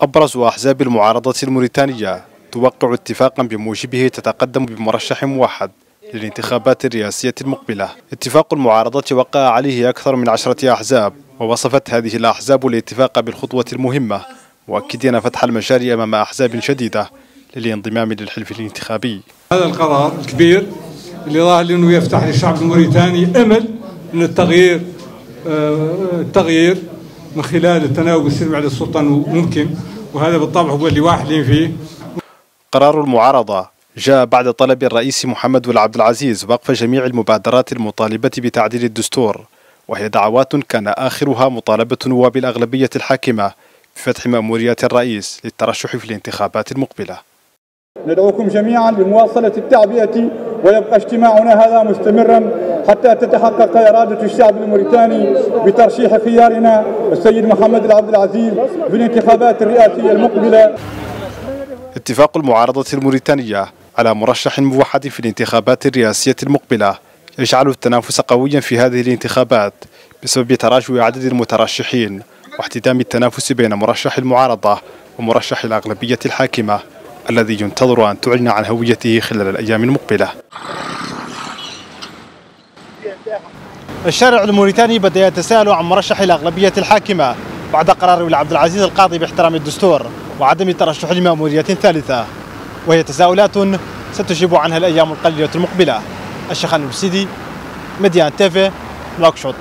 أبرز أحزاب المعارضة الموريتانية توقع اتفاقا بموجبه تتقدم بمرشح موحد للانتخابات الرئاسية المقبلة. اتفاق المعارضة وقع عليه أكثر من عشرة أحزاب ووصفت هذه الأحزاب الاتفاق بالخطوة المهمة مؤكدين فتح المجال أمام أحزاب شديدة للانضمام للحلف الانتخابي. هذا القرار الكبير اللي ظاهر انه يفتح للشعب الموريتاني أمل ان التغيير التغيير من خلال التناوب السلمي على السلطه ممكن وهذا بالطبع هو اللي واحدين فيه. قرار المعارضة جاء بعد طلب الرئيس محمد بن عبد العزيز وقف جميع المبادرات المطالبة بتعديل الدستور وهي دعوات كان آخرها مطالبة نواب الأغلبية الحاكمة بفتح مأموريات الرئيس للترشح في الانتخابات المقبلة. ندعوكم جميعا لمواصلة التعبئة ويبقى اجتماعنا هذا مستمرا. حتى تتحقق إرادة الشعب الموريتاني بترشيح خيارنا السيد محمد العبد العزيز في الانتخابات الرئاسية المقبلة. اتفاق المعارضة الموريتانية على مرشح موحد في الانتخابات الرئاسية المقبلة يجعل التنافس قويا في هذه الانتخابات بسبب تراجع عدد المترشحين واحتدام التنافس بين مرشح المعارضة ومرشح الأغلبية الحاكمة الذي ينتظر أن تعلن عن هويته خلال الأيام المقبلة. الشارع الموريتاني بدأ يتساءل عن مرشح الأغلبية الحاكمة بعد قرار ولي عبد العزيز القاضي باحترام الدستور وعدم الترشح لمأمورية ثالثة وهي تساؤلات ستجيب عنها الأيام القليلة المقبلة. الشيخ السيدي مديان تيفي نواكشوط.